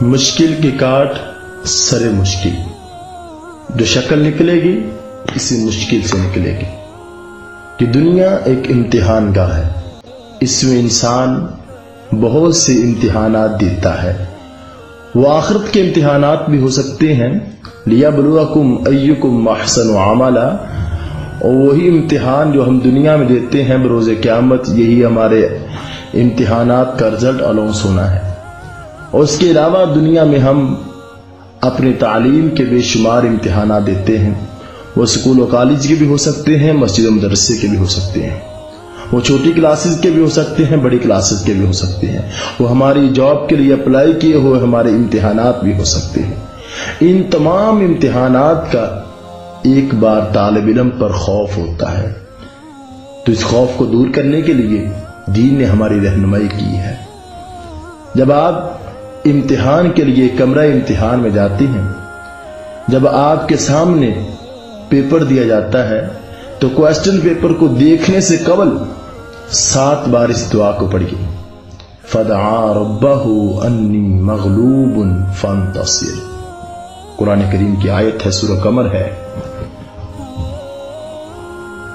مشکل کی کاٹ سر مشکل۔ جو شکل نکلے گی، اسی مشکل سے نکلے گی۔ کہ دنیا ایک امتحان گاہ ہے۔ اس میں انسان بہت سے امتحانات دیتا ہے۔ وہ آخرت کے امتحانات بھی ہو سکتے ہیں۔ لیا بلوکم ایکم محسن و عملہ اور وہی امتحان جو ہم دنیا میں دیتے ہیں بروز قیامت، یہی ہمارے امتحانات کا رزلٹ الاؤنس ہونا ہے۔ اور اس کے علاوہ دنیا میں ہم اپنی تعلیم کے بے شمار امتحانات دیتے ہیں۔ وہ اسکول و کالج کے بھی ہو سکتے ہیں، مسجد و مدرسے کے بھی ہو سکتے ہیں۔ وہ چھوٹی کلاسز کے بھی ہو سکتے ہیں، بڑی کلاسز کے بھی ہو سکتے ہیں۔ وہ ہماری جاب کے لیے اپلائی کیے ہوئے ہمارے امتحانات بھی ہو سکتے ہیں۔ ان تمام امتحانات کا ایک بار طالب علم پر خوف ہوتا ہے۔ تو اس خوف کو دور کرنے کے لیے دین نے ہماری رہنمائی کی ہے۔ جب آپ امتحان کے لیے کمرہ امتحان میں جاتے ہیں۔ جب آپ کے سامنے پیپر دیا جاتا ہے، تو کوشچن پیپر کو دیکھنے سے قبل سات بار اس دعا کو پڑھیے۔ فدعا ربہ انی مغلوب فانتصر۔ قرآن کریم کی آیت ہے، سورہ کمر ہے۔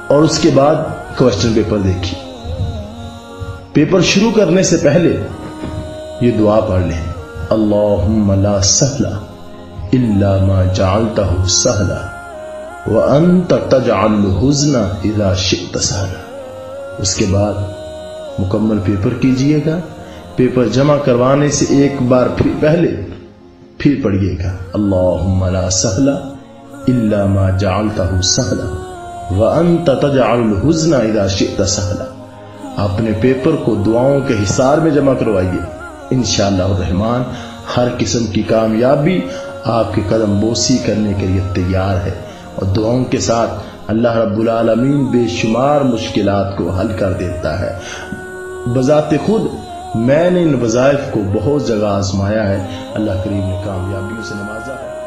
اور اس کے بعد کوشچن پیپر دیکھی پیپر شروع کرنے سے پہلے یہ دعا پڑھ لیں۔ اللہم لا سہلا الا ما جعلته سہلا وانت تجعل الحزن اذا شئت سہلا اس کے بعد مکمل پیپر کیجیے گا۔ پیپر جمع کروانے سے ایک بار پھر پہلے پھر پڑھیے گا۔ اللہم لا سہلا الا ما جعلته سہلا وانت تجعل الحزن اذا شئت سہلا اپنے پیپر کو دعاؤں کے حصار میں جمع کروائیے۔ انشاءاللہ الرحمن، ہر قسم کی کامیابی آپ کے قدم بوسی کرنے کے لیے تیار ہے۔ اور دعاؤں کے ساتھ اللہ رب العالمین بے شمار مشکلات کو حل کر دیتا ہے۔ بذات خود میں نے ان وظائف کو بہت جگہ آزمایا ہے۔ اللہ کریم نے کامیابیوں سے نوازا ہے۔